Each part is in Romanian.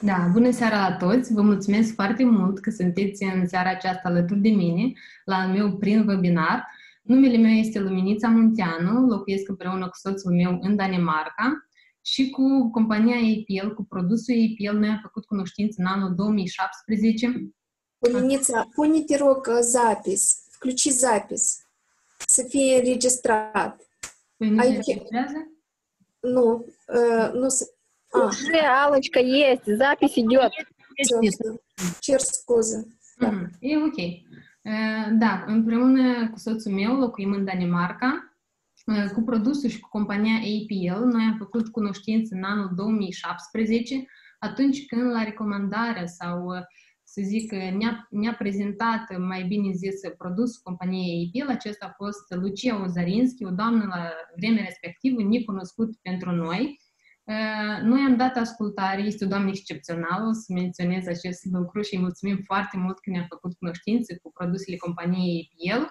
Da, bună seara la toți! Vă mulțumesc foarte mult că sunteți în seara aceasta alături de mine la meu prim webinar. Numele meu este Luminița Munteanu, locuiesc împreună cu soțul meu în Danemarca și cu compania APL, cu produsul APL, noi am făcut cunoștință în anul 2017. Luminița, pune-te rog zapis, включи запись, să fie înregistrat. Păi nu Aici... se Nu, uh, nu se... Уже, Аллочка, есть, запись идет. Cer scuze. Mm, e ok. Da, împreună cu soțul meu locuim în Danemarca. Cu produsul și cu compania APL, noi am făcut cunoștință în anul 2017, atunci când la recomandarea sau să zic, ne-a, ne-a prezentat, mai bine zis, produsul companiei APL, acesta a fost Lucia Ozarinski, o doamnă la vremea respectivă, necunoscut pentru noi, noi am dat ascultare, este o doamnă excepțională, o să menționez acest lucru și îi mulțumim foarte mult că ne-a făcut cunoștințe cu produsele companiei APL.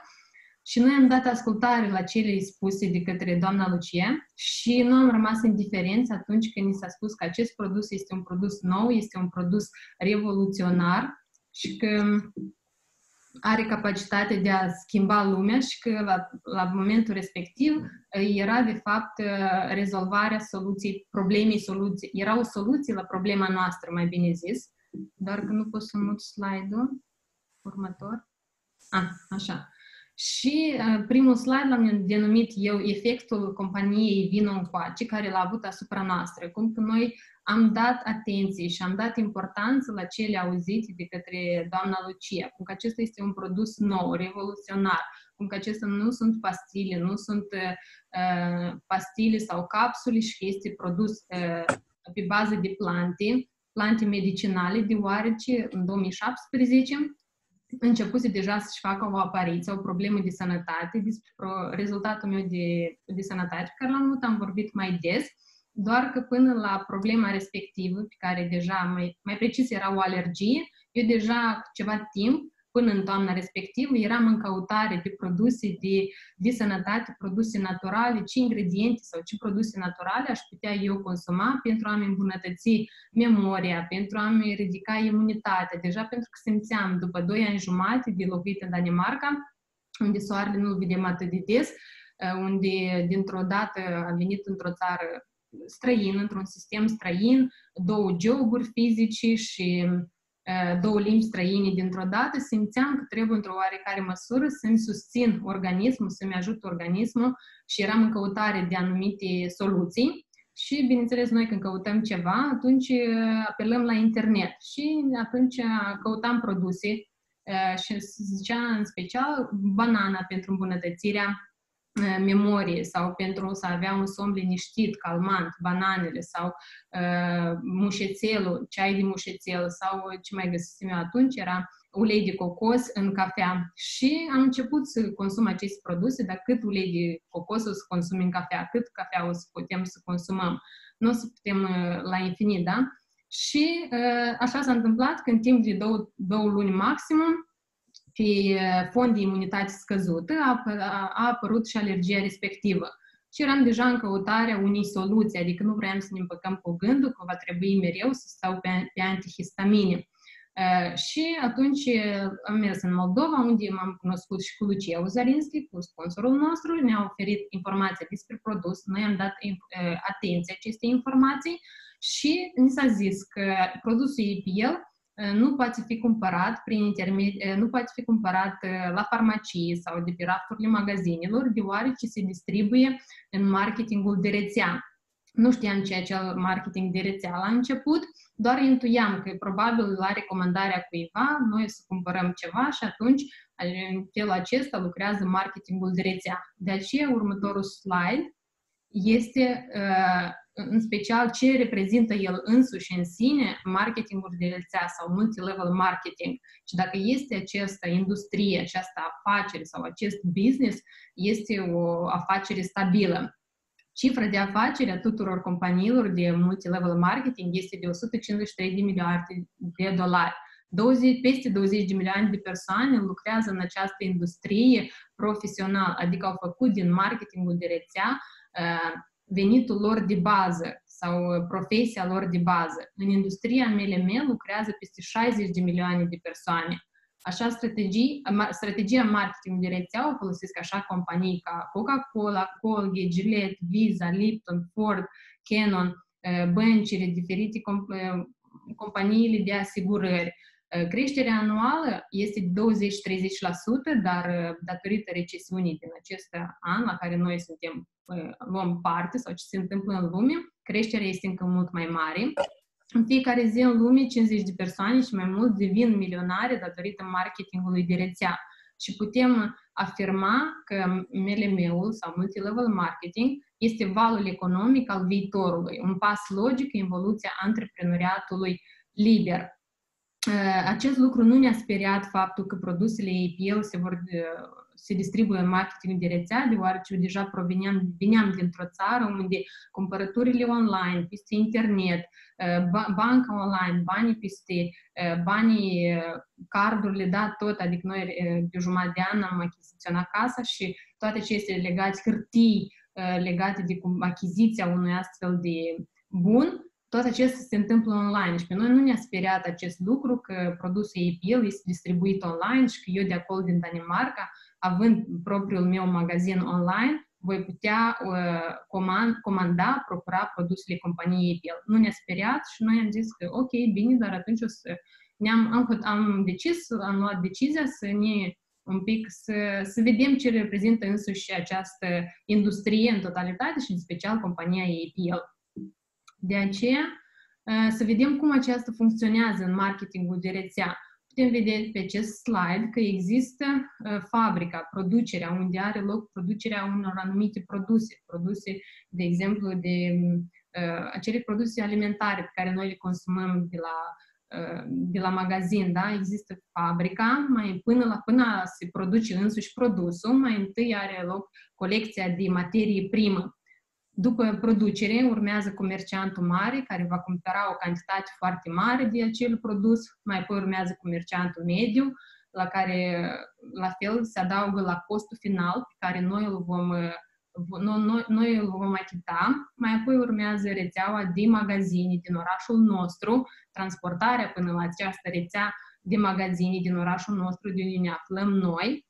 Și noi am dat ascultare la cele spuse de către doamna Lucia și nu am rămas indiferenți atunci când ni s-a spus că acest produs este un produs nou, este un produs revoluționar și că are capacitate de a schimba lumea și că la, la momentul respectiv era de fapt rezolvarea soluției, problemei soluții. Era o soluție la problema noastră, mai bine zis, doar că nu pot să mut slide-ul următor. Ah, așa. Și uh, primul slide l-am denumit eu efectul companiei Vino Încoace, care l-a avut asupra noastră. Cum că noi am dat atenție și am dat importanță la cele auzite de către doamna Lucia, cum că acesta este un produs nou, revoluționar, cum că acestea nu sunt pastile, nu sunt uh, pastile sau capsule și că este produs uh, pe bază de plante, plante medicinale, deoarece în 2017 începuse deja să-și facă o apariție, o problemă de sănătate, despre rezultatul meu de, de sănătate, pe care l-am avut, am vorbit mai des, doar că până la problema respectivă, pe care deja, mai, mai precis era o alergie, eu deja ceva timp până în toamna respectivă, eram în căutare de produse de, de sănătate, produse naturale, ce ingrediente sau ce produse naturale aș putea eu consuma pentru a-mi îmbunătăți memoria, pentru a-mi ridica imunitatea. Deja pentru că simțeam, după 2 ani jumate de locuit în Danemarca, unde soarele nu-l vedem atât de des, unde dintr-o dată am venit într-o țară străin, într-un sistem străin, două joburi fizice și două limbi străine dintr-o dată, simțeam că trebuie într-o oarecare măsură să-mi susțin organismul, să-mi ajut organismul și eram în căutare de anumite soluții. Și, bineînțeles, noi când căutăm ceva, atunci apelăm la internet și atunci căutam produse și se zicea în special banana pentru îmbunătățirea Uh, memorie sau pentru să avea un somn liniștit, calmant, bananele sau uh, mușețelul, ceai de mușețel sau ce mai găsisem eu atunci era ulei de cocos în cafea și am început să consum aceste produse, dar cât ulei de cocos o să consum în cafea, cât cafea o să putem să consumăm. Nu o să putem uh, la infinit, da? Și uh, așa s-a întâmplat că în timp de două, două luni maximum pe fond de imunitate scăzută, a, a, a apărut și alergia respectivă. Și eram deja în căutarea unei soluții, adică nu vreau să ne împăcăm cu gândul că va trebui mereu să stau pe, pe antihistamine. Uh, și atunci am mers în Moldova, unde m-am cunoscut și cu Lucia Uzarinski, cu sponsorul nostru, ne-a oferit informații despre produs, noi am dat uh, atenție acestei informații și ni s-a zis că produsul EPL nu poate fi cumpărat prin intermedi- nu poate fi cumpărat la farmacie sau de pe rafturile magazinelor, deoarece se distribuie în marketingul de rețea. Nu știam ce e acel marketing de rețea la început, doar intuiam că probabil la recomandarea cuiva noi să cumpărăm ceva și atunci în felul acesta lucrează marketingul de rețea. De aceea următorul slide este uh, în special ce reprezintă el însuși în sine marketingul de rețea sau multilevel marketing. Și dacă este această industrie, această afacere sau acest business, este o afacere stabilă. Cifra de afacere a tuturor companiilor de multilevel marketing este de 153 de miliarde de dolari. 20, peste 20 de milioane de persoane lucrează în această industrie profesional, adică au făcut din marketingul de rețea uh, venitul lor de bază, sau profesia lor de bază. În industria MLM lucrează peste 60 de milioane de persoane. Așa, strategii, strategia marketing de rețea o folosesc așa companii ca Coca-Cola, Colgate, Gillette, Visa, Lipton, Ford, Canon, băncile, diferite companiile de asigurări. Creșterea anuală este 20-30%, dar datorită recesiunii din acest an la care noi suntem, luăm parte sau ce se întâmplă în lume, creșterea este încă mult mai mare. În fiecare zi în lume, 50 de persoane și mai mult devin milionare datorită marketingului de rețea. Și putem afirma că MLM-ul sau multilevel marketing este valul economic al viitorului, un pas logic în evoluția antreprenoriatului liber. Acest lucru nu ne-a speriat faptul că produsele APL se vor se distribuie în marketing de rețea, deoarece eu deja proveneam, veneam dintr-o țară unde cumpărăturile online, peste internet, banca online, banii peste, banii, cardurile, da, tot, adică noi de jumătate de an am achiziționat casa și toate aceste legate, hârtii legate de achiziția unui astfel de bun, toate acestea se întâmplă online și pe noi nu ne-a speriat acest lucru că produsul APL este distribuit online și că eu de acolo din Danemarca, având propriul meu magazin online, voi putea uh, comand, comanda, procura produsele companiei APL. Nu ne-a speriat și noi am zis că ok, bine, dar atunci o să ne-am, am, am decis, am luat decizia să ne un pic să, să vedem ce reprezintă însuși această industrie în totalitate și în special compania APL. De aceea, să vedem cum aceasta funcționează în marketingul de rețea. Putem vedea pe acest slide că există fabrica, producerea, unde are loc producerea unor anumite produse, produse, de exemplu, de acele produse alimentare pe care noi le consumăm de la de la magazin, da? Există fabrica, mai până la până se produce însuși produsul, mai întâi are loc colecția de materie primă. După producere, urmează comerciantul mare, care va cumpăra o cantitate foarte mare de acel produs, mai apoi urmează comerciantul mediu, la care, la fel, se adaugă la costul final, pe care noi îl vom, noi, noi îl vom achita, mai apoi urmează rețeaua de magazine din orașul nostru, transportarea până la această rețea de magazine din orașul nostru de unde ne aflăm noi.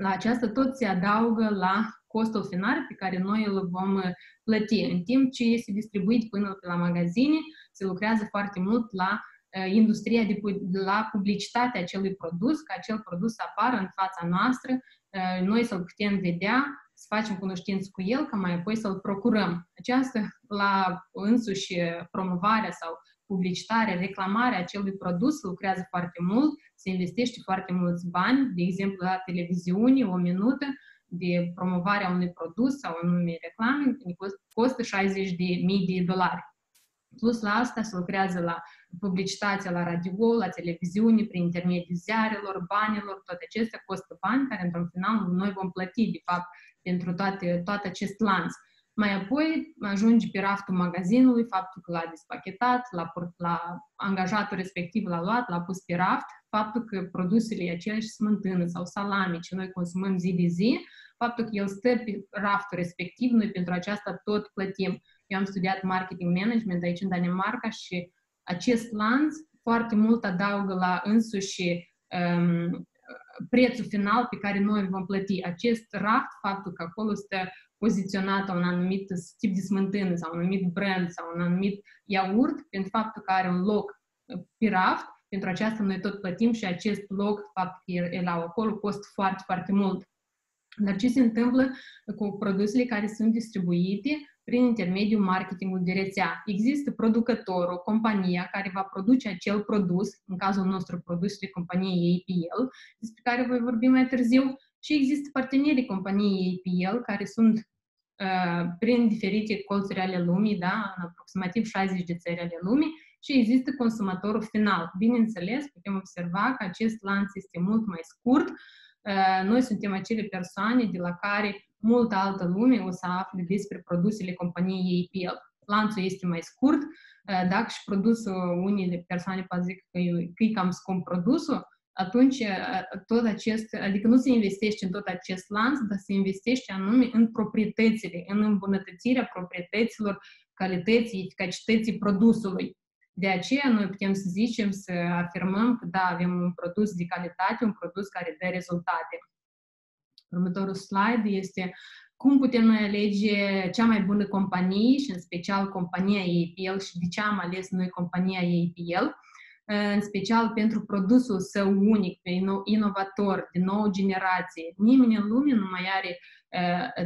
La aceasta tot se adaugă la costul final pe care noi îl vom uh, plăti. În timp ce este distribuit până la magazine, se lucrează foarte mult la uh, industria de, la publicitatea acelui produs, ca acel produs să apară în fața noastră, uh, noi să-l putem vedea, să facem cunoștință cu el, ca mai apoi să-l procurăm. Aceasta, la însuși promovarea sau publicitarea, reclamarea acelui produs lucrează foarte mult, se investește foarte mulți bani, de exemplu la televiziune, o minută, de promovarea unui produs sau unui reclame costă 60 de mii de dolari. Plus la asta se lucrează la publicitatea la radio, la televiziune, prin intermediul ziarelor, banilor, toate acestea costă bani care într-un final noi vom plăti, de fapt, pentru toate, tot acest lanț. Mai apoi ajunge pe raftul magazinului faptul că l-a despachetat, l-a, la angajatul respectiv l-a luat, l-a pus pe raft, faptul că produsele aceleași smântână sau salami ce noi consumăm zi de zi, faptul că el stă pe raftul respectiv, noi pentru aceasta tot plătim. Eu am studiat marketing management aici în Danemarca și acest lanț foarte mult adaugă la însuși um, prețul final pe care noi îl vom plăti. Acest raft, faptul că acolo stă poziționat un anumit tip de smântână sau un anumit brand sau un anumit iaurt, pentru faptul că are un loc pe raft, pentru aceasta noi tot plătim și acest loc, faptul că el acolo, costă foarte, foarte mult. Dar ce se întâmplă cu produsele care sunt distribuite prin intermediul marketingului de rețea? Există producătorul, compania care va produce acel produs, în cazul nostru produsele companiei APL, despre care voi vorbi mai târziu, și există partenerii companiei APL care sunt uh, prin diferite colțuri ale lumii, da, în aproximativ 60 de țări ale lumii, și există consumatorul final. Bineînțeles, putem observa că acest lanț este mult mai scurt, noi suntem acele persoane de la care multă altă lume o să afle despre produsele companiei APL. Lanțul este mai scurt, dacă și produsul, unele persoane poate zic că e, că e cam scump produsul, atunci tot acest, adică nu se investește în tot acest lanț, dar se investește anume în proprietățile, în îmbunătățirea proprietăților calității, eficacității produsului. De aceea noi putem să zicem, să afirmăm că da, avem un produs de calitate, un produs care dă rezultate. Următorul slide este cum putem noi alege cea mai bună companie și în special compania APL și de ce am ales noi compania APL în special pentru produsul său unic, inovator, de nouă generație. Nimeni în lume nu mai are uh,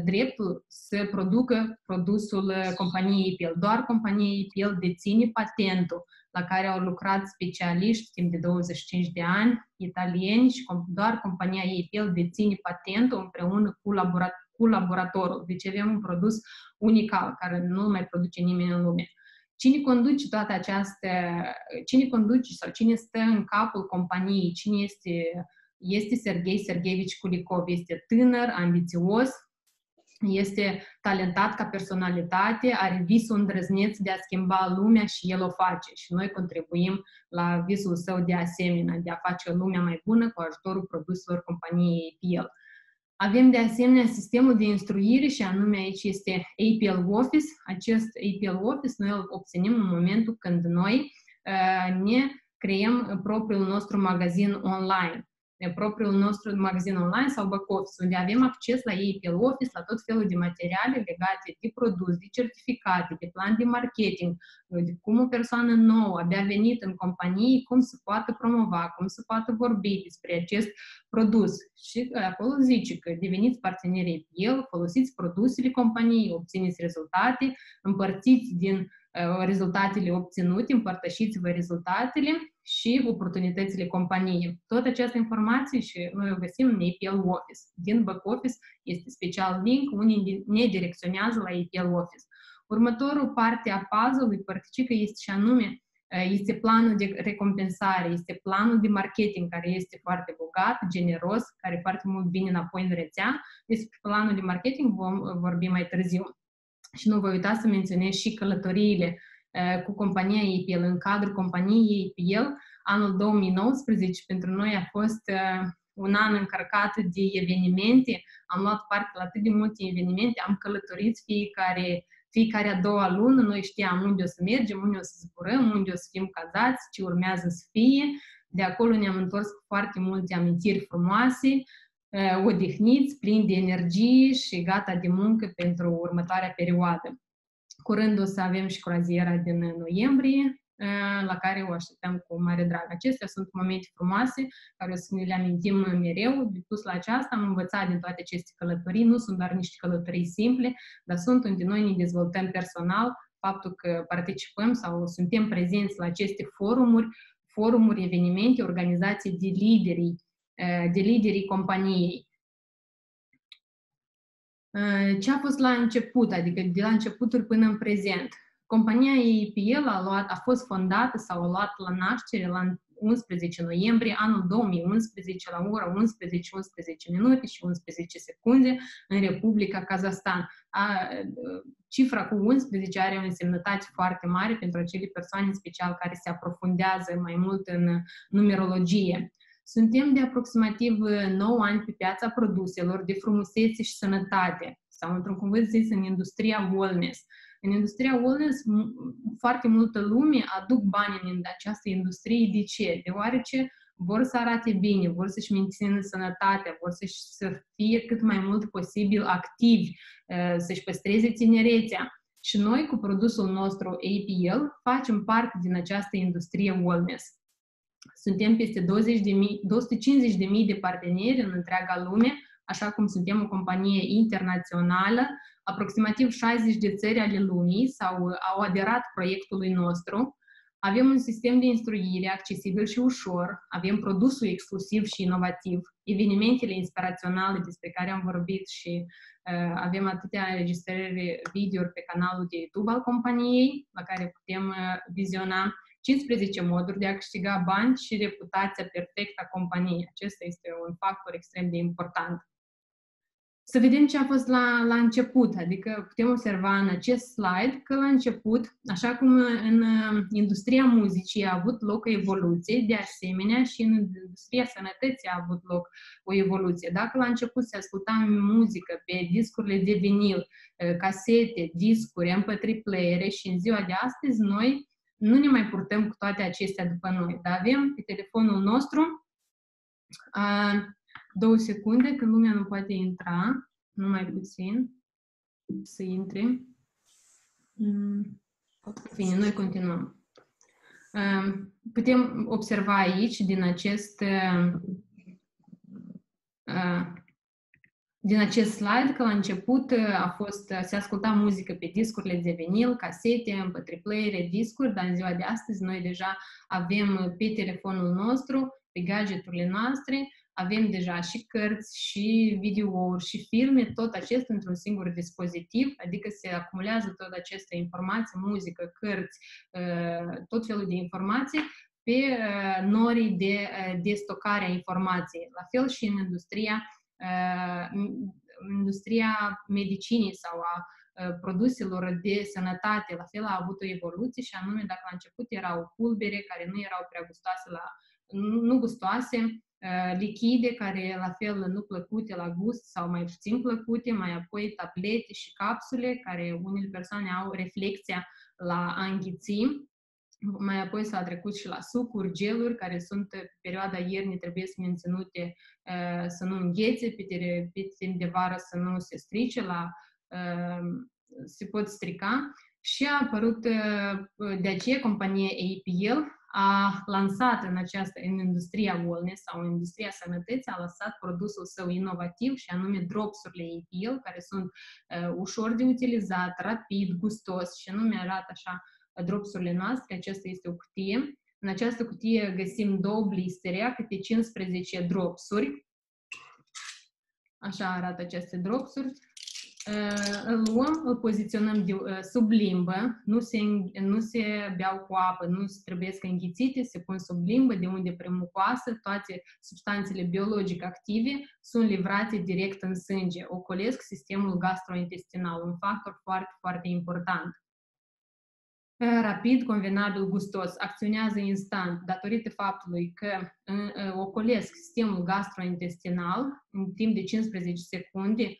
dreptul să producă produsul companiei IPL. Doar compania IPL deține patentul la care au lucrat specialiști timp de 25 de ani, italieni și doar compania IPL deține patentul împreună cu, laborat, cu laboratorul. Deci avem un produs unical care nu mai produce nimeni în lume. Cine conduce toată această, cine conduce sau cine stă în capul companiei, cine este, este Sergei Sergeevici Kulikov, este tânăr, ambițios, este talentat ca personalitate, are visul îndrăzneț de a schimba lumea și el o face. Și noi contribuim la visul său de asemenea, de a face lumea mai bună cu ajutorul produselor companiei APL. Avem de asemenea sistemul de instruire și anume aici este APL Office. Acest APL Office noi îl obținem în momentul când noi uh, ne creăm propriul nostru magazin online propriul nostru magazin online sau back-office, unde avem acces la ei pe office, la tot felul de materiale legate de produs, de certificate, de plan de marketing, de cum o persoană nouă, abia venit în companie, cum se poate promova, cum se poate vorbi despre acest produs. Și acolo zice că deveniți partenerii el, folosiți produsele companiei, obțineți rezultate, împărțiți din uh, rezultatele obținute, împărtășiți-vă rezultatele și oportunitățile companiei. Toată această informație și noi o găsim în APL Office. Din back office este special link, unii ne direcționează la APL Office. Următorul parte a puzzle-ului părticică este și anume este planul de recompensare, este planul de marketing care este foarte bogat, generos, care foarte mult vine înapoi în rețea. Despre planul de marketing vom vorbi mai târziu. Și nu vă uitați să menționez și călătoriile cu compania APL, în cadrul companiei APL, anul 2019 pentru noi a fost un an încărcat de evenimente, am luat parte la atât de multe evenimente, am călătorit fiecare, fiecare a doua lună, noi știam unde o să mergem, unde o să zburăm, unde o să fim cazați, ce urmează să fie. De acolo ne-am întors cu foarte multe amintiri frumoase, odihniți, plini de energie și gata de muncă pentru următoarea perioadă. Curând o să avem și croaziera din noiembrie, la care o așteptăm cu mare drag. Acestea sunt momente frumoase care o să ne le amintim mereu. De plus la aceasta am învățat din toate aceste călătorii. Nu sunt doar niște călătorii simple, dar sunt unde noi ne dezvoltăm personal. Faptul că participăm sau suntem prezenți la aceste forumuri, forumuri, evenimente, organizații de liderii, de liderii companiei. Ce a fost la început, adică de la începutul până în prezent? Compania EIPL a, luat, a fost fondată sau a luat la naștere la 11 noiembrie anul 2011 la ora 11, 11 minute și 11 secunde în Republica Kazahstan. A, cifra cu 11 are o însemnătate foarte mare pentru acele persoane în special care se aprofundează mai mult în numerologie. Suntem de aproximativ 9 ani pe piața produselor de frumusețe și sănătate sau, într-un cuvânt zis, în industria wellness. În industria wellness, foarte multă lume aduc bani în această industrie. De ce? Deoarece vor să arate bine, vor să-și mențină sănătatea, vor să, să fie cât mai mult posibil activi, să-și păstreze tinerețea. Și noi, cu produsul nostru APL, facem parte din această industrie wellness. Suntem peste 20 de mii, 250 de mii de parteneri în întreaga lume, așa cum suntem o companie internațională, aproximativ 60 de țări ale lumii sau au aderat proiectului nostru. Avem un sistem de instruire accesibil și ușor, avem produsul exclusiv și inovativ, evenimentele inspiraționale despre care am vorbit și uh, avem atâtea înregistrări video pe canalul de YouTube al companiei, la care putem uh, viziona 15 moduri de a câștiga bani și reputația perfectă a companiei. Acesta este un factor extrem de important. Să vedem ce a fost la, la început, adică putem observa în acest slide că la început, așa cum în uh, industria muzicii a avut loc o evoluție, de asemenea și în industria sănătății a avut loc o evoluție. Dacă la început se asculta muzică pe discurile de vinil, uh, casete, discuri, MP3 playere și în ziua de astăzi noi nu ne mai purtăm cu toate acestea după noi, dar avem pe telefonul nostru uh, două secunde, când lumea nu poate intra, numai puțin, să intre. Mm. Bine, noi continuăm. Um, putem observa aici, din acest, uh, uh, din acest slide, că la început uh, a fost, se asculta muzică pe discurile de vinil, casete, MP3 playere, discuri, dar în ziua de astăzi noi deja avem pe telefonul nostru, pe gadgeturile noastre, avem deja și cărți, și videouri, și filme, tot acest într-un singur dispozitiv, adică se acumulează tot aceste informații, muzică, cărți, uh, tot felul de informații pe uh, norii de, uh, de stocare a informației. La fel și în industria, industria medicinii sau a produselor de sănătate, la fel a avut o evoluție și anume dacă la început erau pulbere care nu erau prea gustoase la nu gustoase, Uh, lichide care la fel nu plăcute la gust sau mai puțin plăcute, mai apoi tablete și capsule care unele persoane au reflexia la a înghiți, mai apoi s-a trecut și la sucuri, geluri, care sunt pe perioada iernii trebuie să menținute uh, să nu înghețe, pe, pe timp de vară să nu se strice, la, uh, se pot strica. Și a apărut de aceea compania APL, a lansat în această, în industria wellness sau în industria sănătății, a lăsat produsul său inovativ și anume dropsurile APL, care sunt uh, ușor de utilizat, rapid, gustos și anume arată așa dropsurile noastre. Aceasta este o cutie. În această cutie găsim două blistere, câte 15 dropsuri. Așa arată aceste dropsuri îl luăm, îl poziționăm de, sub limbă, nu se, nu se beau cu apă, nu se trebuie să înghițite, se pun sub limbă, de unde prin mucoasă toate substanțele biologic active sunt livrate direct în sânge, ocolesc sistemul gastrointestinal, un factor foarte, foarte important. Rapid, convenabil, gustos, acționează instant datorită faptului că ocolesc sistemul gastrointestinal în timp de 15 secunde,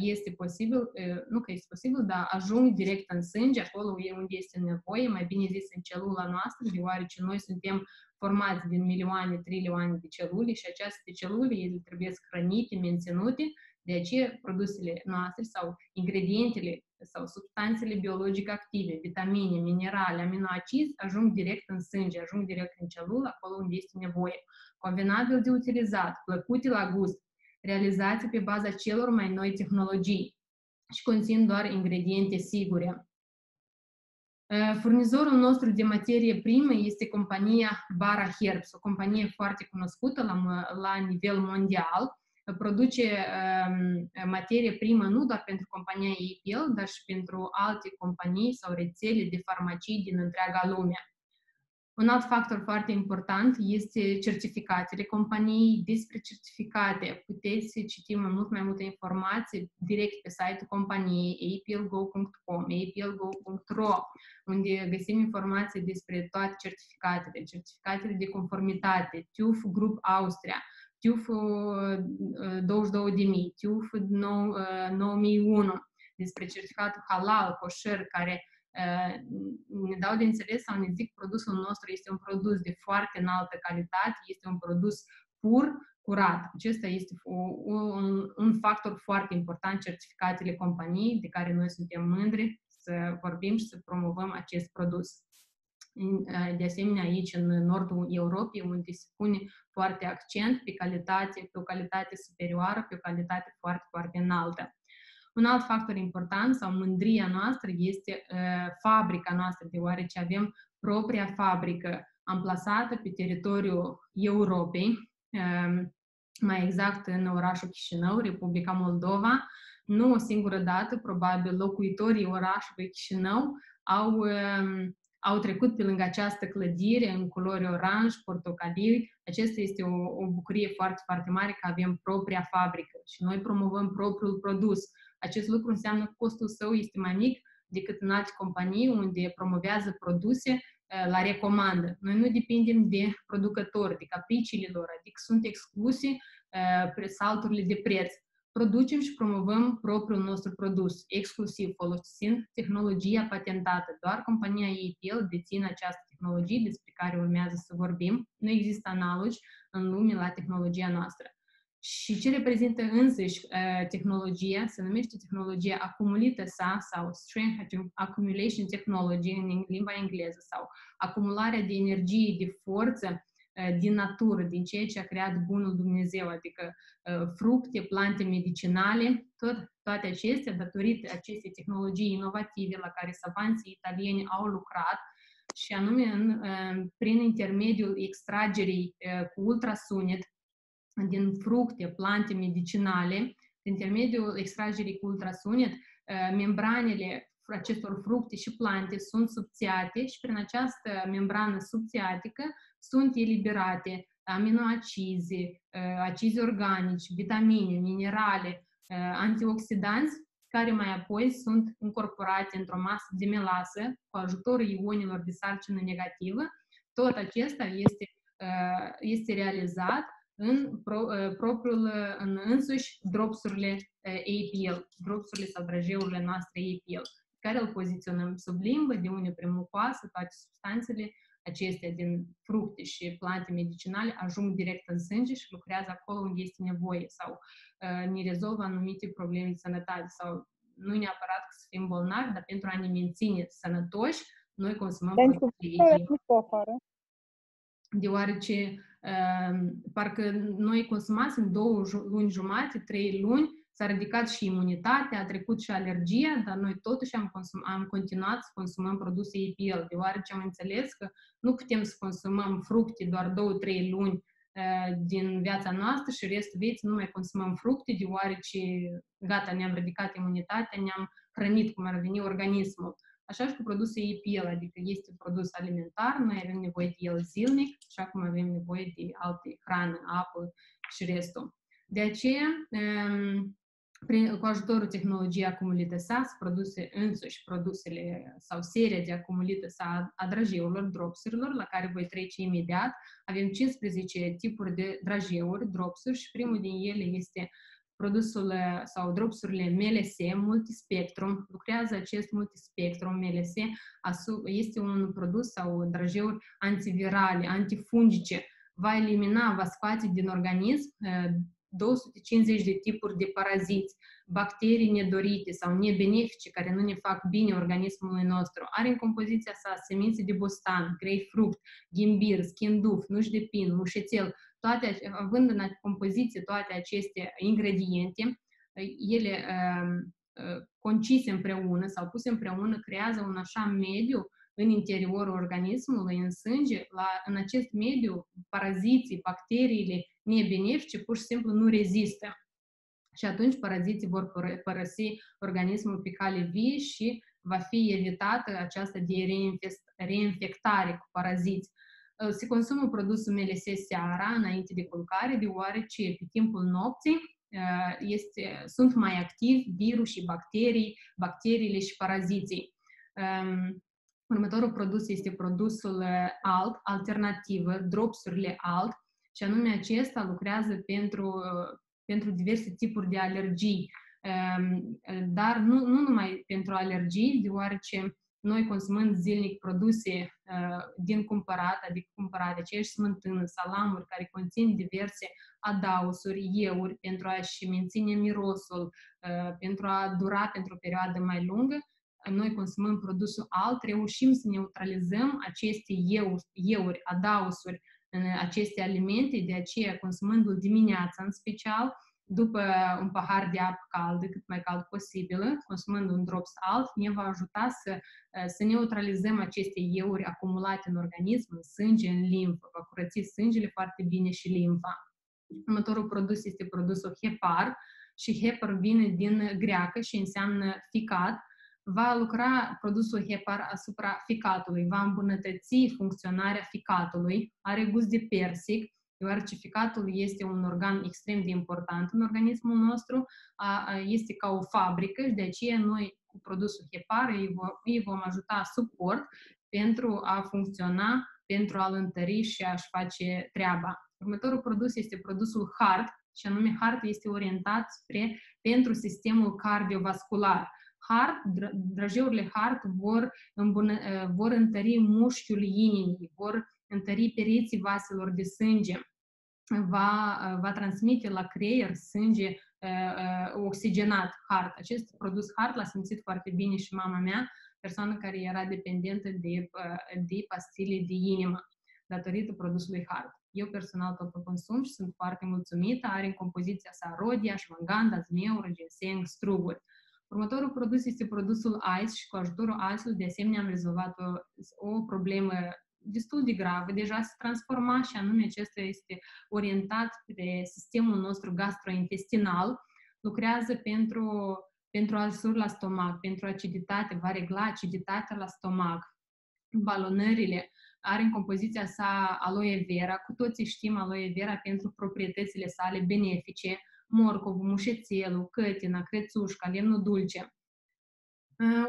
este posibil, nu că este posibil, dar ajung direct în sânge, acolo unde este nevoie, mai bine zis în celula noastră, deoarece noi suntem formați din milioane, trilioane de celule și aceste celule ele trebuie hrănite, menținute, de aceea produsele noastre sau ingredientele sau substanțele biologic active, vitamine, minerale, aminoacizi, ajung direct în sânge, ajung direct în celulă, acolo unde este nevoie. Convenabil de utilizat, plăcute la gust, realizate pe baza celor mai noi tehnologii și conțin doar ingrediente sigure. Furnizorul nostru de materie primă este compania Bara Herbs, o companie foarte cunoscută la, la nivel mondial. Produce um, materie primă nu doar pentru compania EPL, dar și pentru alte companii sau rețele de farmacii din întreaga lume. Un alt factor foarte important este certificatele. Companiei. Despre certificate. Puteți citi mult mai multe informații direct pe site-ul companiei aplgo.com, aplgo.ro, unde găsim informații despre toate certificatele, certificatele de conformitate, TÜV Group Austria, TÜV 22.000, TÜV 9001, despre certificatul halal, kosher, care ne dau de înțeles sau ne zic produsul nostru este un produs de foarte înaltă calitate, este un produs pur, curat. Acesta este un, un factor foarte important, certificatele companiei de care noi suntem mândri să vorbim și să promovăm acest produs. De asemenea, aici, în nordul Europei, unde se pune foarte accent pe calitate, pe o calitate superioară, pe o calitate foarte, foarte înaltă. Un alt factor important sau mândria noastră este uh, fabrica noastră, deoarece avem propria fabrică amplasată pe teritoriul Europei, uh, mai exact în orașul Chișinău, Republica Moldova. Nu o singură dată, probabil locuitorii orașului Chișinău au, uh, au trecut pe lângă această clădire în culori oranj, portocaliu. Acesta este o, o bucurie foarte, foarte mare că avem propria fabrică și noi promovăm propriul produs. Acest lucru înseamnă că costul său este mai mic decât în alte companii unde promovează produse uh, la recomandă. Noi nu depindem de producători, de capriciile lor, adică sunt excluse uh, salturile de preț producem și promovăm propriul nostru produs, exclusiv folosind tehnologia patentată. Doar compania APL deține această tehnologie despre care urmează să vorbim. Nu există analogi în lume la tehnologia noastră. Și ce reprezintă însăși uh, tehnologia? Se numește tehnologia acumulită sa sau Strength Accumulation Technology în limba engleză sau acumularea de energie, de forță din natură, din ceea ce a creat Bunul Dumnezeu, adică fructe, plante medicinale, tot, toate acestea, datorită acestei tehnologii inovative la care savanții italieni au lucrat, și anume în, prin intermediul extragerii cu ultrasunet din fructe, plante medicinale, prin intermediul extragerii cu ultrasunet, membranele acestor fructe și plante sunt subțiate și prin această membrană subțiatică sunt eliberate aminoacizi, acizi organici, vitamine, minerale, antioxidanți, care mai apoi sunt incorporate într-o masă de melasă cu ajutorul ionilor de sarcină negativă. Tot acesta este, este realizat în pro, propriul, în însuși dropsurile APL, dropsurile sau drăjeurile noastre APL, care îl poziționăm sub limbă, de unde prin mucoasă, toate substanțele acestea din fructe și plante medicinale ajung direct în sânge și lucrează acolo unde este nevoie sau uh, ne rezolvă anumite probleme de sănătate sau nu neapărat că să fim bolnavi, dar pentru a ne menține sănătoși, noi consumăm produse deoarece uh, parcă noi consumasem două luni jumate, trei luni s-a ridicat și imunitatea, a trecut și alergia, dar noi totuși am, consum, am continuat să consumăm produse EPL, deoarece am înțeles că nu putem să consumăm fructe doar două-trei luni uh, din viața noastră și restul vieții nu mai consumăm fructe, deoarece gata, ne-am ridicat imunitatea, ne-am hrănit cum ar veni organismul. Așa și cu produse EPL, adică este un produs alimentar, noi avem nevoie de el zilnic, așa cum avem nevoie de alte hrane, apă și restul. De aceea, um, prin, cu ajutorul tehnologiei acumulite SAS, produse însuși produsele sau seria de acumulite sa a drajeurilor, dropsurilor, la care voi trece imediat. Avem 15 tipuri de drajeuri, dropsuri și primul din ele este produsul sau dropsurile MLS, multispectrum, lucrează acest multispectrum MLS, este un produs sau drajeuri antivirale, antifungice, va elimina, va scoate din organism 250 de tipuri de paraziți, bacterii nedorite sau nebenefice care nu ne fac bine organismului nostru. Are în compoziția sa semințe de bostan, grapefruct, ghimbir, schinduf, nuș de pin, mușețel, toate, având în compoziție toate aceste ingrediente, ele uh, uh, concise împreună sau puse împreună creează un așa mediu în interiorul organismului, în sânge, la, în acest mediu, paraziții, bacteriile nebenefice pur și simplu nu rezistă. Și atunci paraziții vor părăsi organismul pe cale vie și va fi evitată această de reinfectare cu paraziți. Se consumă produsul MLS seara, înainte de culcare, deoarece pe timpul nopții este, sunt mai activi virusii, bacterii, bacteriile și paraziții. Următorul produs este produsul uh, alt, alternativă, dropsurile alt, și anume acesta lucrează pentru, uh, pentru diverse tipuri de alergii, um, dar nu, nu numai pentru alergii, deoarece noi consumând zilnic produse uh, din cumpărat, adică cumpărate, aceeași smântână, salamuri care conțin diverse adausuri, euri pentru a-și menține mirosul, pentru a dura pentru o perioadă mai lungă, noi consumăm produsul alt, reușim să neutralizăm aceste euri, euri adausuri în aceste alimente, de aceea consumându-l dimineața în special, după un pahar de apă caldă, cât mai cald posibil, consumând un drops alt, ne va ajuta să, să neutralizăm aceste euri acumulate în organism, în sânge, în limfă, va curăți sângele foarte bine și limfa. Următorul produs este produsul hepar și hepar vine din greacă și înseamnă ficat, va lucra produsul HEPAR asupra ficatului, va îmbunătăți funcționarea ficatului, are gust de persic, deoarece ficatul este un organ extrem de important în organismul nostru, este ca o fabrică și de aceea noi cu produsul HEPAR îi vom ajuta suport pentru a funcționa, pentru a-l întări și a-și face treaba. Următorul produs este produsul HART, și anume HART este orientat spre, pentru sistemul cardiovascular. HART, drăjeurile HART vor, îmbună, vor întări mușchiul inimii, vor întări pereții vaselor de sânge, va, va transmite la creier sânge uh, oxigenat HART. Acest produs HART l-a simțit foarte bine și mama mea, persoană care era dependentă de, de pastile de inimă datorită produsului HART. Eu personal tot o consum și sunt foarte mulțumită. Are în compoziția sa rodia, șvanganda, zmeură, ginseng, struguri. Următorul produs este produsul ICE și cu ajutorul ICE-ului de asemenea am rezolvat o, o problemă destul de gravă, deja se transforma și anume acesta este orientat pe sistemul nostru gastrointestinal, lucrează pentru, pentru alsuri la stomac, pentru aciditate, va regla aciditatea la stomac, balonările, are în compoziția sa aloe vera, cu toții știm aloe vera pentru proprietățile sale benefice, morcovul, mușețelul, cătina, crețușca, lemnul dulce.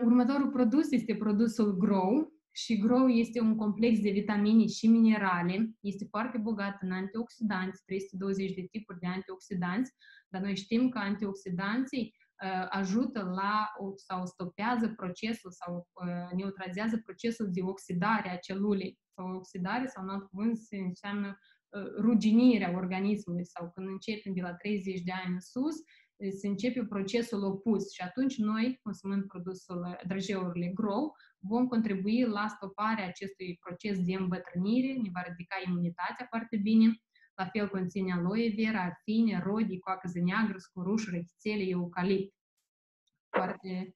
Următorul produs este produsul Grow, și Grow este un complex de vitamine și minerale, este foarte bogat în antioxidanți, 320 de tipuri de antioxidanți, dar noi știm că antioxidanții uh, ajută la sau stopează procesul sau uh, neutralizează procesul de oxidare a celulei. Sau oxidare sau în alt cuvânt se înseamnă uh, ruginirea organismului. Sau când începem de la 30 de ani în sus, se începe procesul opus și atunci noi, consumând produsul drăjeurile Grow, vom contribui la stoparea acestui proces de îmbătrânire, ne va ridica imunitatea foarte bine, la fel conține aloe vera, arfine, rodii, coacă neagră, scuruș, rechițele, eucalipt. Foarte,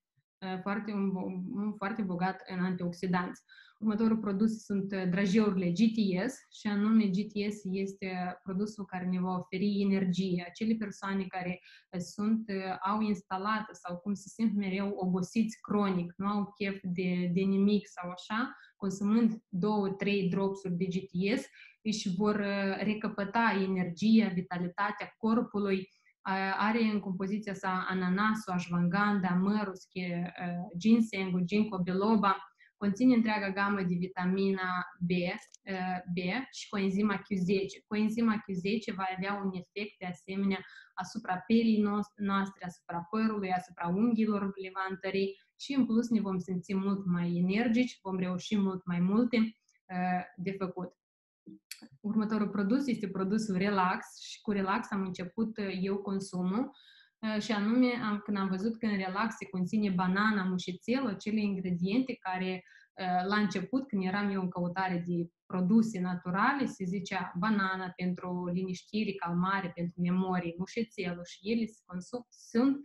foarte, un, un, foarte bogat în antioxidanți. Următorul produs sunt uh, drageurile GTS și anume GTS este produsul care ne va oferi energie. Acele persoane care uh, sunt, uh, au instalat sau cum se simt mereu obosiți cronic, nu au chef de, de nimic sau așa, consumând două, trei dropsuri de GTS, își vor recăpăta energia, vitalitatea corpului, are în compoziția sa ananasul, ashwagandha, mărusche, ginseng, ginkgo biloba, conține întreaga gamă de vitamina B, B și coenzima Q10. Coenzima Q10 va avea un efect de asemenea asupra pelii noastre, asupra părului, asupra unghiilor le va întări și în plus ne vom simți mult mai energici, vom reuși mult mai multe de făcut. Următorul produs este produsul Relax și cu Relax am început eu consumul și anume am, când am văzut că în relax se conține banana, mușețel, acele ingrediente care la început, când eram eu în căutare de produse naturale, se zicea banana pentru liniștire, calmare, pentru memorie, mușețelul și ele consum, sunt,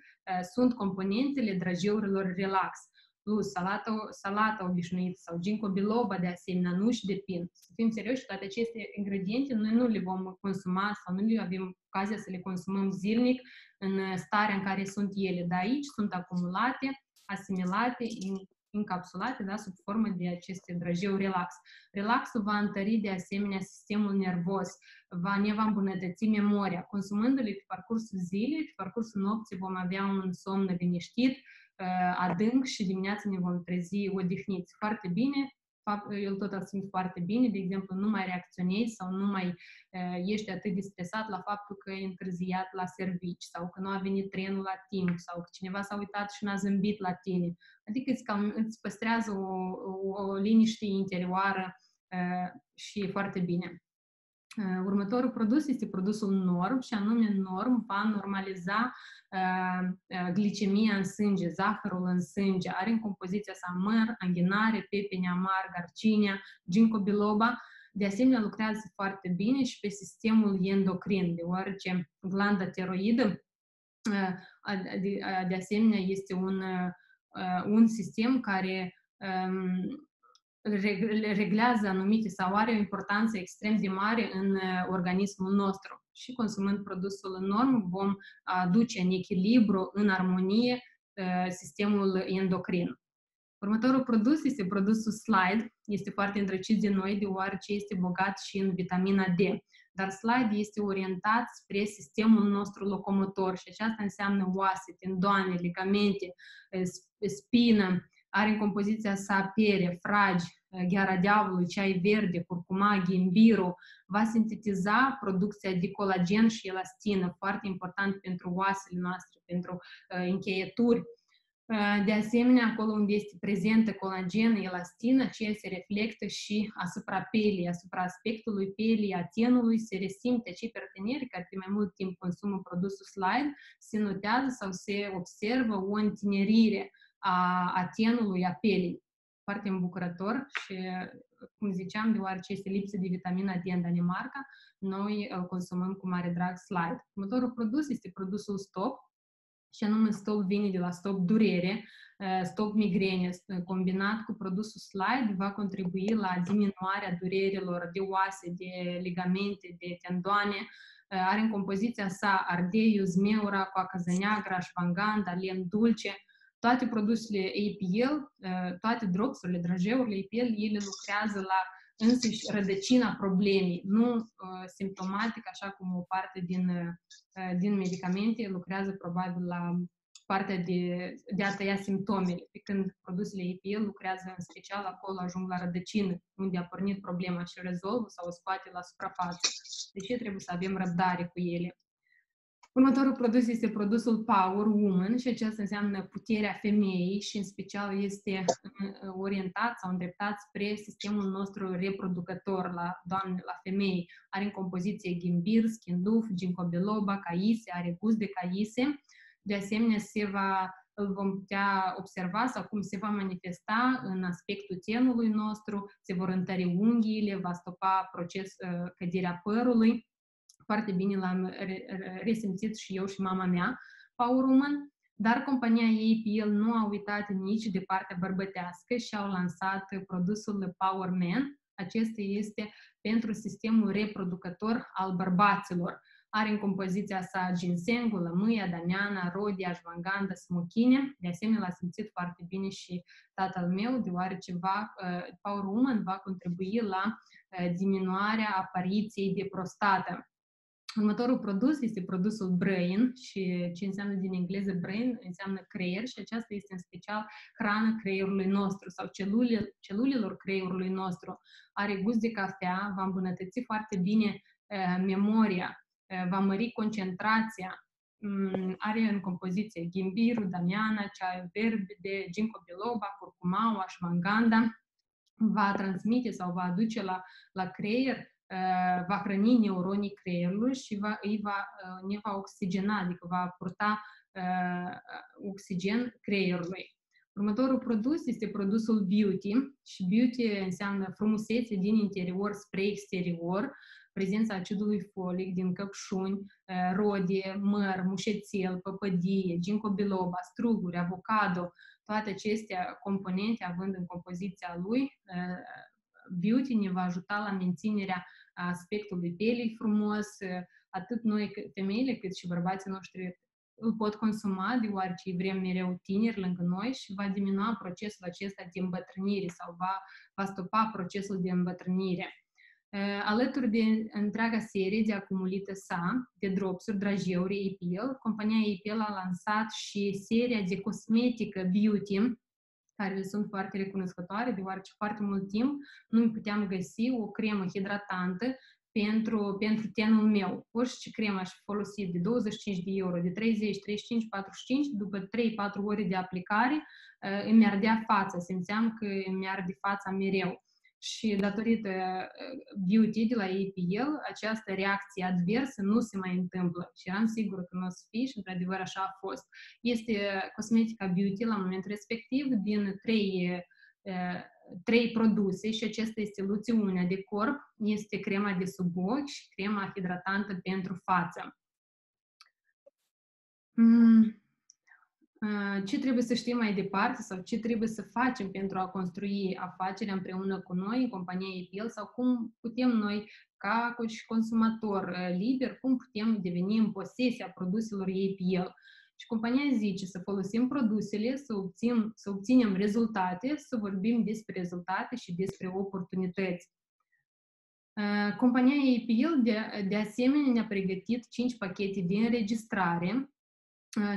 sunt componentele drăjeurilor relax plus salata, salata obișnuită sau ginkgo biloba de asemenea, nuși de pin. Să fim serioși, toate aceste ingrediente noi nu le vom consuma sau nu le avem ocazia să le consumăm zilnic în starea în care sunt ele, dar aici sunt acumulate, asimilate, încapsulate da, sub formă de aceste drăjeu relax. Relaxul va întări de asemenea sistemul nervos, va, ne va îmbunătăți memoria. Consumându-le pe parcursul zilei, pe parcursul nopții vom avea un somn liniștit, adânc și dimineața ne vom trezi odihniți foarte bine, eu tot simt foarte bine, de exemplu, nu mai reacționezi sau nu mai uh, ești atât de stresat la faptul că e întârziat la servici sau că nu a venit trenul la timp sau că cineva s-a uitat și n-a zâmbit la tine. Adică îți, cam, îți păstrează o, o, o liniște interioară uh, și e foarte bine. Următorul produs este produsul NORM și anume NORM va normaliza uh, glicemia în sânge, zahărul în sânge. Are în compoziția sa măr, anghinare, pepene amar, garcinia, ginkgo biloba. De asemenea, lucrează foarte bine și pe sistemul endocrin, deoarece glanda tiroidă de asemenea este un, un sistem care reglează anumite sau are o importanță extrem de mare în uh, organismul nostru. Și consumând produsul în norm vom aduce în echilibru, în armonie, uh, sistemul endocrin. Următorul produs este produsul Slide. Este foarte îndrăcit de noi deoarece este bogat și în vitamina D. Dar Slide este orientat spre sistemul nostru locomotor și aceasta înseamnă oase, tendoane, ligamente, spină, are în compoziția sa piere, fragi, gheara diavolului, ceai verde, curcuma, ghimbiru, va sintetiza producția de colagen și elastină, foarte important pentru oasele noastre, pentru uh, încheieturi. De asemenea, acolo unde este prezentă colagen, elastină, aceea se reflectă și asupra pielii, asupra aspectului pielii, a tenului, se resimte. Acei parteneri care de mai mult timp consumă produsul slide, se notează sau se observă o întinerire a, a tenului, a pielii. Foarte îmbucurător și, cum ziceam, deoarece este lipsă de vitamina D în Danemarca, noi îl consumăm cu mare drag slide. Următorul produs este produsul Stop, și anume stop vine de la stop durere, stop migrene, combinat cu produsul slide, va contribui la diminuarea durerilor de oase, de ligamente, de tendoane, are în compoziția sa ardeiu, zmeura, coaca neagră, ashwagandha, len dulce, toate produsele APL, toate dropsurile, drajeurile APL, ele lucrează la însăși rădăcina problemei, nu uh, simptomatic, așa cum o parte din, uh, din medicamente lucrează probabil la partea de, de a tăia simptomele, pe când produsele EPL lucrează în special acolo, ajung la rădăcină, unde a pornit problema și rezolvă sau o scoate la suprafață. De ce trebuie să avem răbdare cu ele? Următorul produs este produsul Power Woman și acesta înseamnă puterea femeii și în special este uh, orientat sau îndreptat spre sistemul nostru reproducător la doamne, la femei. Are în compoziție ghimbir, schinduf, ginkgo biloba, caise, are gust de caise. De asemenea, se va, îl vom putea observa sau cum se va manifesta în aspectul tenului nostru, se vor întări unghiile, va stopa proces uh, căderea părului foarte bine l-am resimțit și eu și mama mea, Power Woman, dar compania APL nu a uitat nici de partea bărbătească și au lansat produsul Power Man. Acesta este pentru sistemul reproducător al bărbaților. Are în compoziția sa ginsengul, lămâia, damiana, rodia, ashwagandha, smochine. De asemenea, l-a simțit foarte bine și tatăl meu, deoarece va, Power Woman va contribui la diminuarea apariției de prostată. Următorul produs este produsul Brain și ce înseamnă din engleză Brain înseamnă creier și aceasta este în special hrană creierului nostru sau celule, celulelor creierului nostru. Are gust de cafea, va îmbunătăți foarte bine uh, memoria, uh, va mări concentrația, um, are în compoziție ghimbirul, damiana, ceaiul verde, ginkgo biloba, curcumau, ashwagandha, va transmite sau va aduce la, la creier va hrăni neuronii creierului și va, îi va, ne va oxigena, adică va purta oxigen creierului. Următorul produs este produsul Beauty și Beauty înseamnă frumusețe din interior spre exterior, prezența acidului folic din căpșuni, rodie, măr, mușețel, păpădie, ginkgo biloba, struguri, avocado, toate acestea componente având în compoziția lui beauty ne va ajuta la menținerea aspectului pielii frumos, atât noi femeile cât și bărbații noștri îl pot consuma deoarece vrem mereu tineri lângă noi și va diminua procesul acesta de îmbătrânire sau va, va stopa procesul de îmbătrânire. Alături de întreaga serie de acumulită sa de dropsuri, drajeuri, APL, compania APL a lansat și seria de cosmetică beauty care le sunt foarte recunoscătoare, deoarece foarte mult timp nu puteam găsi o cremă hidratantă pentru, pentru tenul meu. Orice cremă aș folosi de 25 de euro, de 30, 35, 45, după 3-4 ore de aplicare îmi ardea fața, simțeam că îmi arde fața mereu și datorită beauty de la APL, această reacție adversă nu se mai întâmplă și eram sigură că nu o să fie și într-adevăr așa a fost. Este cosmetica beauty la momentul respectiv din trei, trei produse și acesta este luțiunea de corp, este crema de sub ochi și crema hidratantă pentru față. Mm ce trebuie să știm mai departe sau ce trebuie să facem pentru a construi afacerea împreună cu noi, în compania EPL, sau cum putem noi, ca consumator liber, cum putem deveni în posesia produselor EPL. Și compania zice să folosim produsele, să, obțin, să obținem rezultate, să vorbim despre rezultate și despre oportunități. Compania APL de, de asemenea ne-a pregătit 5 pachete de înregistrare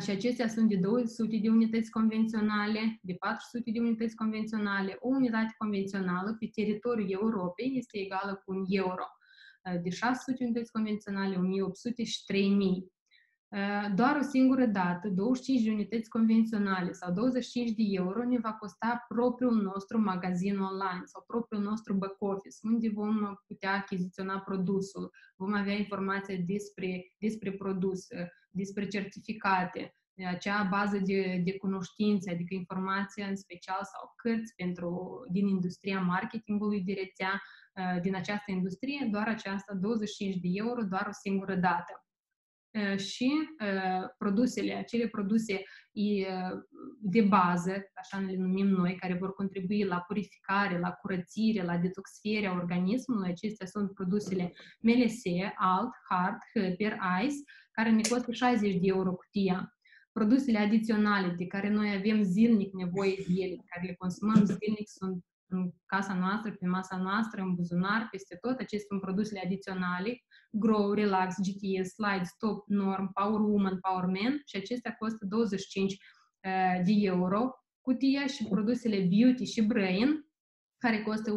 și acestea sunt de 200 de unități convenționale, de 400 de unități convenționale. O unitate convențională pe teritoriul Europei este egală cu un euro. De 600 unități convenționale, 1800 și 3000. Doar o singură dată, 25 de unități convenționale sau 25 de euro ne va costa propriul nostru magazin online sau propriul nostru back-office, unde vom putea achiziționa produsul, vom avea informații despre, despre produs, despre certificate, acea bază de, de cunoștințe, adică informația în special sau cărți pentru, din industria marketingului de rețea, din această industrie, doar aceasta 25 de euro, doar o singură dată și produsele, acele produse de bază, așa le numim noi, care vor contribui la purificare, la curățire, la detoxifierea organismului, acestea sunt produsele MLS, Alt, Hard, Hyper, Ice, care ne costă 60 de euro cutia. Produsele adiționale de care noi avem zilnic nevoie de ele, care le consumăm zilnic, sunt în casa noastră, pe masa noastră, în buzunar, peste tot. Acestea sunt produsele adiționale, Grow, Relax, GTS, Slide, Stop, Norm, Power Woman, Power Man și acestea costă 25 uh, de euro. Cutia și produsele Beauty și Brain, care costă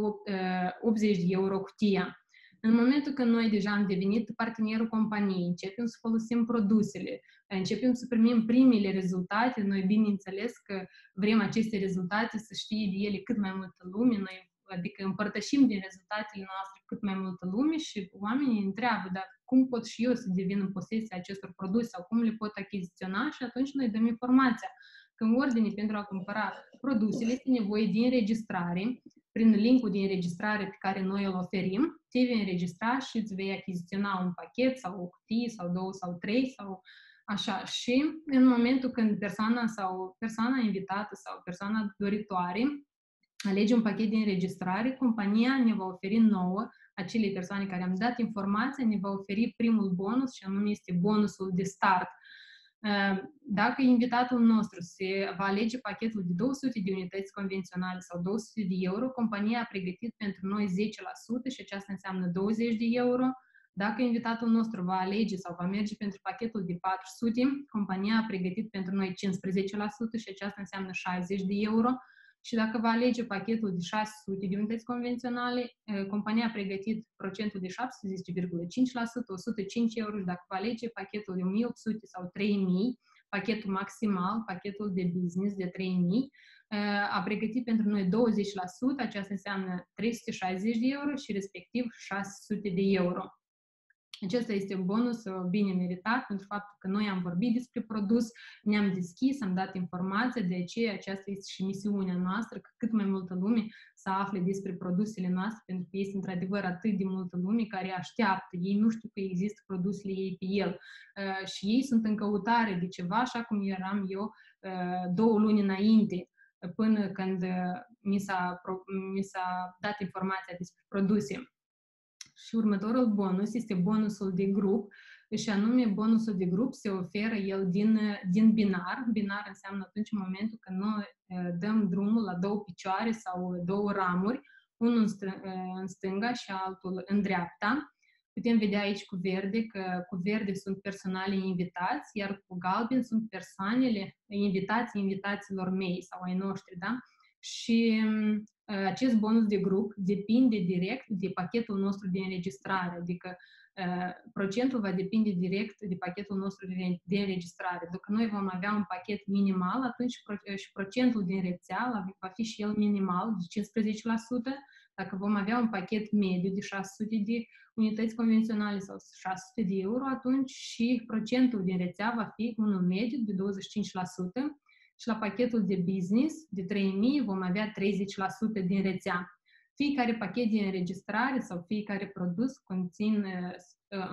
80 de euro cutia. În momentul când noi deja am devenit partenerul companiei, începem să folosim produsele, începem să primim primele rezultate, noi bineînțeles că vrem aceste rezultate să știe de ele cât mai multă lume, noi adică împărtășim din rezultatele noastre cât mai multă lume și oamenii întreabă, dar cum pot și eu să devin în posesia acestor produse sau cum le pot achiziționa? Și atunci noi dăm informația. Că în ordine pentru a cumpăra produsele este nevoie de înregistrare prin linkul de înregistrare pe care noi îl oferim, te vei înregistra și îți vei achiziționa un pachet sau o cutie sau două sau trei sau așa. Și în momentul când persoana sau persoana invitată sau persoana doritoare alege un pachet de înregistrare, compania ne va oferi nouă, acelei persoane care am dat informația, ne va oferi primul bonus și anume este bonusul de start dacă invitatul nostru se va alege pachetul de 200 de unități convenționale sau 200 de euro, compania a pregătit pentru noi 10% și aceasta înseamnă 20 de euro. Dacă invitatul nostru va alege sau va merge pentru pachetul de 400, compania a pregătit pentru noi 15% și aceasta înseamnă 60 de euro și dacă va alege pachetul de 600 de unități convenționale, compania a pregătit procentul de 17,5%, 105 euro și dacă va alege pachetul de 1800 sau 3000, pachetul maximal, pachetul de business de 3000, a pregătit pentru noi 20%, aceasta înseamnă 360 de euro și respectiv 600 de euro. Acesta este un bonus uh, bine meritat pentru faptul că noi am vorbit despre produs, ne-am deschis, am dat informații, de aceea aceasta este și misiunea noastră, că cât mai multă lume să afle despre produsele noastre, pentru că este într-adevăr atât de multă lume care așteaptă, ei nu știu că există produsele ei pe el uh, și ei sunt în căutare de ceva, așa cum eram eu uh, două luni înainte până când mi s-a, mi s-a dat informația despre produse. Și următorul bonus este bonusul de grup, și anume bonusul de grup se oferă el din, din binar. Binar înseamnă atunci în momentul când noi dăm drumul la două picioare sau două ramuri, unul în stânga și altul în dreapta. Putem vedea aici cu verde că cu verde sunt personale invitați, iar cu galben sunt persoanele invitați invitaților mei sau ai noștri, da? Și acest bonus de grup depinde direct de pachetul nostru de înregistrare, adică procentul va depinde direct de pachetul nostru de înregistrare. Dacă noi vom avea un pachet minimal, atunci și procentul din rețea va fi și el minimal, de 15%. Dacă vom avea un pachet mediu de 600 de unități convenționale sau 600 de euro, atunci și procentul din rețea va fi unul mediu de 25% și la pachetul de business de 3000 vom avea 30% din rețea. Fiecare pachet de înregistrare sau fiecare produs conțin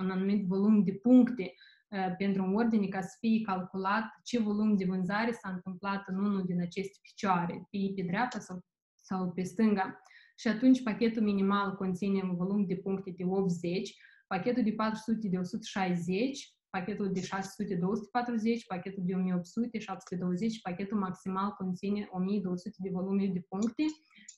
un anumit volum de puncte pentru un ordine ca să fie calculat ce volum de vânzare s-a întâmplat în unul din aceste picioare, fie pe dreapta sau, sau pe stânga. Și atunci pachetul minimal conține un volum de puncte de 80, pachetul de 400 de 160, pachetul de 600 240, pachetul de 1800 720 și pachetul maximal conține 1200 de volume de puncte.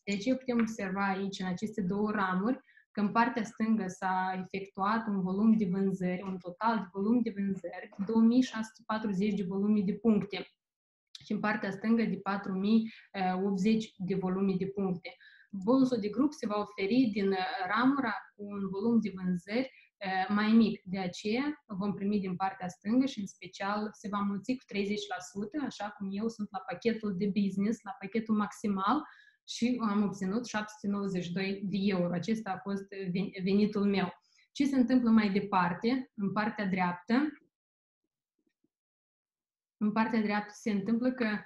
Deci putem observa aici, în aceste două ramuri, că în partea stângă s-a efectuat un volum de vânzări, un total de volum de vânzări, 2640 de volume de puncte și în partea stângă de 4080 de volume de puncte. Bonusul de grup se va oferi din ramura cu un volum de vânzări mai mic. De aceea vom primi din partea stângă și în special se va mulți cu 30%, așa cum eu sunt la pachetul de business, la pachetul maximal și am obținut 792 de euro. Acesta a fost venitul meu. Ce se întâmplă mai departe, în partea dreaptă? În partea dreaptă se întâmplă că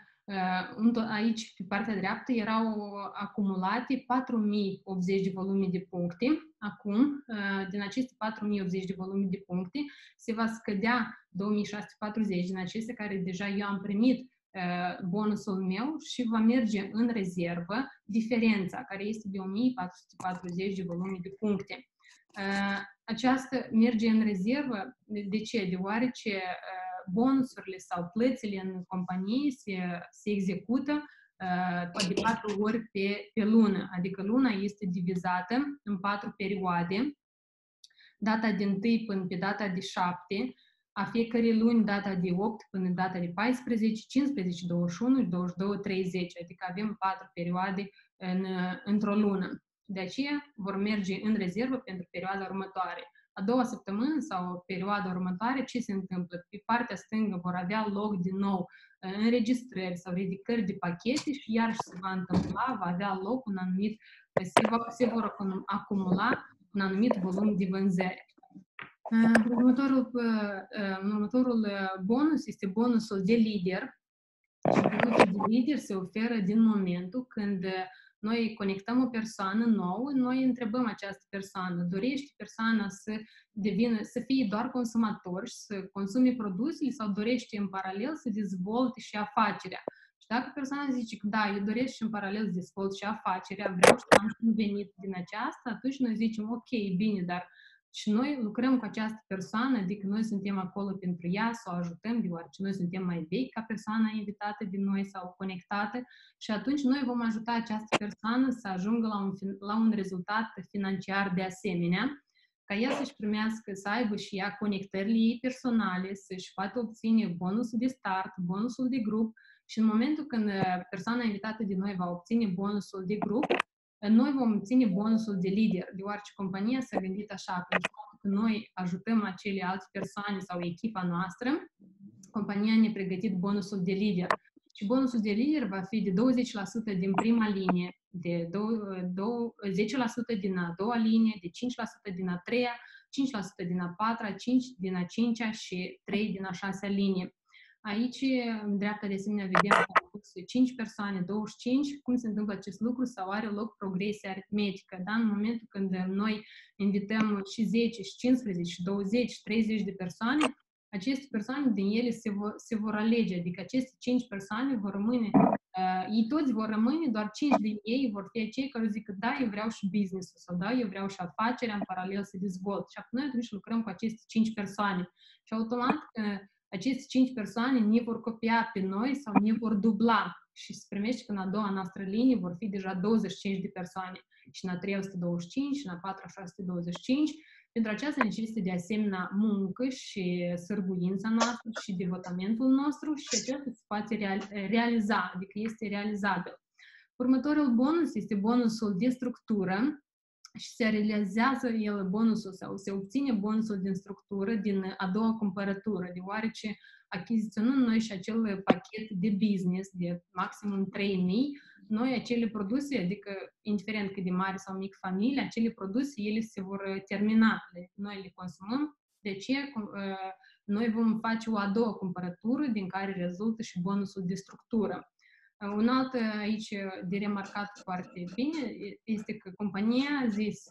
aici, pe partea dreaptă, erau acumulate 4080 de volume de puncte. Acum, din aceste 4080 de volume de puncte, se va scădea 2640 din acestea care deja eu am primit bonusul meu și va merge în rezervă diferența, care este de 1440 de volume de puncte. Aceasta merge în rezervă. De ce? Deoarece bonusurile sau plățile în companie se, se execută de patru ori pe, pe lună, adică luna este divizată în patru perioade, data din 1 până pe data de 7, a fiecare luni data de 8 până data de 14, 15, 21 și 22, 30, adică avem patru perioade în, într-o lună. De aceea vor merge în rezervă pentru perioada următoare a doua săptămână sau perioada următoare, ce se întâmplă? Pe partea stângă vor avea loc din nou înregistrări sau ridicări de pachete și iar se va întâmpla, va avea loc un anumit, se, va, se vor acumula un anumit volum de vânzări. Următorul, următorul bonus este bonusul de lider. Și bonusul de lider se oferă din momentul când noi conectăm o persoană nouă, noi întrebăm această persoană, dorește persoana să devină, să fie doar consumator și să consume produsele sau dorește în paralel să dezvolte și afacerea. Și dacă persoana zice că da, eu doresc și în paralel să dezvolt și afacerea, vreau să am un venit din aceasta, atunci noi zicem ok, bine, dar și noi lucrăm cu această persoană, adică noi suntem acolo pentru ea să o ajutăm, deoarece noi suntem mai vechi ca persoana invitată de noi sau conectată și atunci noi vom ajuta această persoană să ajungă la un, la un rezultat financiar de asemenea, ca ea să-și primească, să aibă și ea conectările ei personale, să-și poată obține bonusul de start, bonusul de grup și în momentul când persoana invitată de noi va obține bonusul de grup, noi vom ține bonusul de lider, deoarece compania s-a gândit așa, pentru că noi ajutăm acele alte persoane sau echipa noastră, compania ne-a pregătit bonusul de lider. Și bonusul de lider va fi de 20% din prima linie, de 10% din a doua linie, de 5% din a treia, 5% din a patra, 5% din a cincea și 3% din a șasea linie. Aici, în dreapta de asemenea, vedem că au pus 5 persoane, 25, cum se întâmplă acest lucru sau are loc progresie aritmetică. Da? În momentul când noi invităm și 10, și 15, și 20, și 30 de persoane, aceste persoane din ele se vor, se vor alege, adică aceste 5 persoane vor rămâne, uh, ei toți vor rămâne, doar 5 din ei vor fi cei care zic că da, eu vreau și business-ul sau da, eu vreau și afacerea în paralel să dezvolt. Și apoi noi atunci lucrăm cu aceste 5 persoane. Și automat, uh, aceste cinci persoane ne vor copia pe noi sau ne vor dubla și se primește că în a doua noastră linie vor fi deja 25 de persoane și în a treia 125 și în a patra 625. Pentru aceasta necesită de asemenea muncă și sârguința noastră și devotamentul nostru și acesta se poate realiza, adică este realizabil. Următorul bonus este bonusul de structură, și se realizează el bonusul sau se obține bonusul din structură din a doua cumpărătură, deoarece achiziționând noi și acel pachet de business de maximum 3000, noi acele produse, adică indiferent cât de mare sau mic familie, acele produse, ele se vor termina, noi le consumăm, de ce? Noi vom face o a doua cumpărătură din care rezultă și bonusul de structură. Un alt aici de remarcat foarte bine este că compania a zis,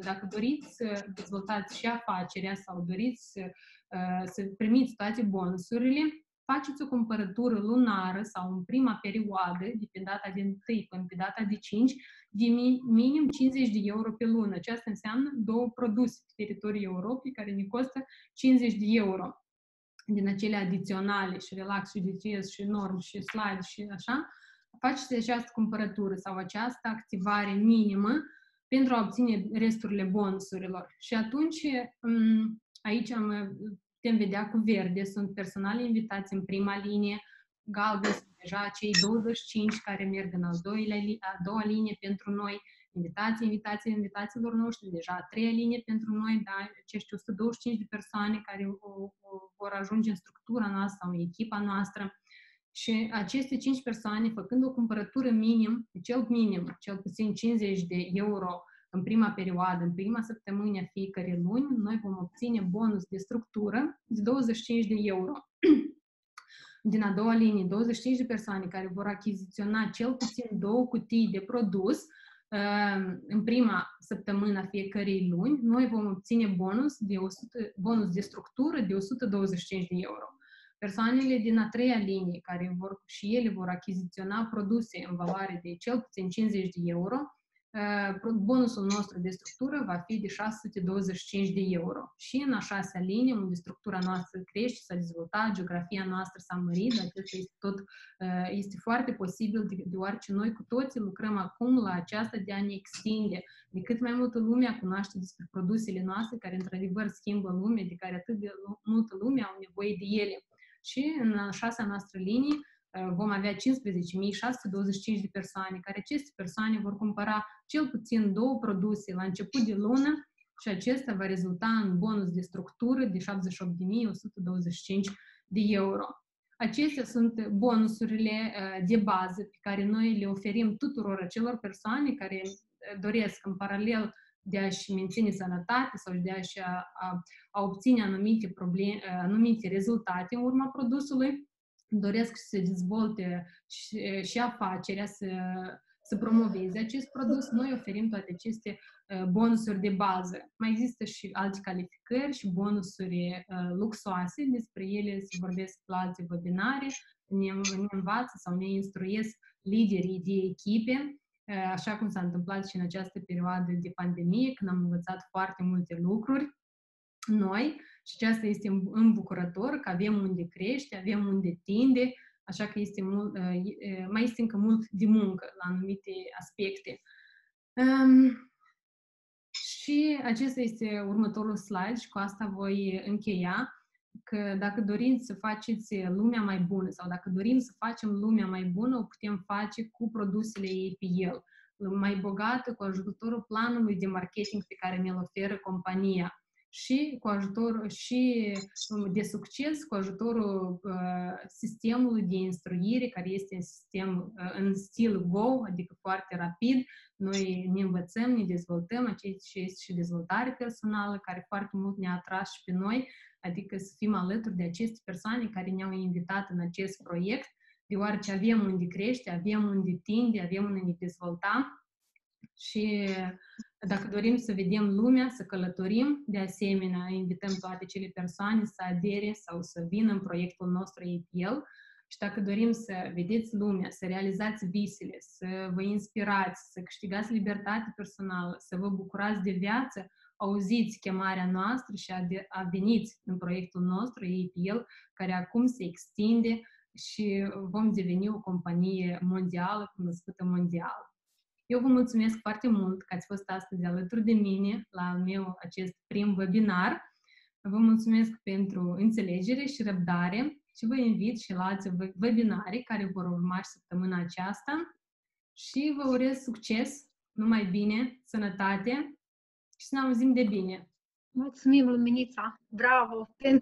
dacă doriți să dezvoltați și afacerea sau doriți să, să primiți toate bonusurile, faceți o cumpărătură lunară sau în prima perioadă, de pe data de 1 până pe data de 5, de minim 50 de euro pe lună. Aceasta înseamnă două produse pe teritoriul Europei care ne costă 50 de euro. Din acele adiționale și relax și DCS și norm și slide și așa, faceți această cumpărătură sau această activare minimă pentru a obține resturile bonusurilor. Și atunci, um, aici am, putem vedea cu verde, sunt personale invitați în prima linie, galben sunt deja cei 25 care merg în al doilea, a doua linie pentru noi, invitații, invitații, invitațiilor noștri, deja a treia linie pentru noi, da, acești 125 de persoane care o, o, vor ajunge în structura noastră sau în echipa noastră. Și aceste 5 persoane, făcând o cumpărătură minim, cel minim, cel puțin 50 de euro în prima perioadă, în prima săptămână a fiecare luni, noi vom obține bonus de structură de 25 de euro. Din a doua linie, 25 de persoane care vor achiziționa cel puțin două cutii de produs Ehm, în prima săptămână a fiecarei luni, noi vom obține bonus de, 100, bonus de structură de 125 de euro. Persoanele din a treia linie, care vor și ele vor achiziționa produse în valoare de cel puțin 50 de euro, bonusul nostru de structură va fi de 625 de euro. Și în a șasea linie, unde structura noastră crește, s-a dezvoltat, geografia noastră s-a mărit, acesta este tot, este foarte posibil, deoarece noi cu toții lucrăm acum la aceasta de a ne extinde, de cât mai multă lume a cunoaște despre produsele noastre, care într-adevăr schimbă lumea, de care atât de multă lume au nevoie de ele. Și în a șasea noastră linie, vom avea 15.625 de persoane, care aceste persoane vor cumpăra cel puțin două produse la început de lună și acesta va rezulta în bonus de structură de 78.125 de euro. Acestea sunt bonusurile de bază pe care noi le oferim tuturor acelor persoane care doresc în paralel de a-și menține sănătate sau de a-și a, a, a obține anumite, probleme, anumite rezultate în urma produsului, doresc să se dezvolte și, și afacerea, să, să promoveze acest produs, noi oferim toate aceste bonusuri de bază. Mai există și alte calificări și bonusuri luxoase, despre ele se vorbesc la alte webinare, ne, ne învață sau ne instruiesc liderii de echipe, așa cum s-a întâmplat și în această perioadă de pandemie, când am învățat foarte multe lucruri noi și aceasta este îmbucurător că avem unde crește, avem unde tinde, așa că este mult, mai este încă mult de muncă la anumite aspecte. Um, și acesta este următorul slide și cu asta voi încheia că dacă dorim să faceți lumea mai bună sau dacă dorim să facem lumea mai bună, o putem face cu produsele APL, mai bogată cu ajutorul planului de marketing pe care ne-l oferă compania și cu ajutor și de succes cu ajutorul uh, sistemului de instruire, care este un sistem uh, în stil Go, adică foarte rapid. Noi ne învățăm, ne dezvoltăm, aceea este și dezvoltare personală, care foarte mult ne-a atras și pe noi, adică să fim alături de aceste persoane care ne-au invitat în acest proiect, deoarece avem unde crește, avem unde tinde, avem unde ne dezvolta și dacă dorim să vedem lumea, să călătorim, de asemenea, invităm toate cele persoane să adere sau să vină în proiectul nostru APL și dacă dorim să vedeți lumea, să realizați visele, să vă inspirați, să câștigați libertate personală, să vă bucurați de viață, auziți chemarea noastră și a veniți în proiectul nostru APL, care acum se extinde și vom deveni o companie mondială, cunoscută mondial. Eu vă mulțumesc foarte mult că ați fost astăzi alături de mine la meu acest prim webinar. Vă mulțumesc pentru înțelegere și răbdare și vă invit și la alte webinare care vor urma și săptămâna aceasta și vă urez succes, numai bine, sănătate și să ne auzim de bine! Mulțumim, Luminița! Bravo! Pentru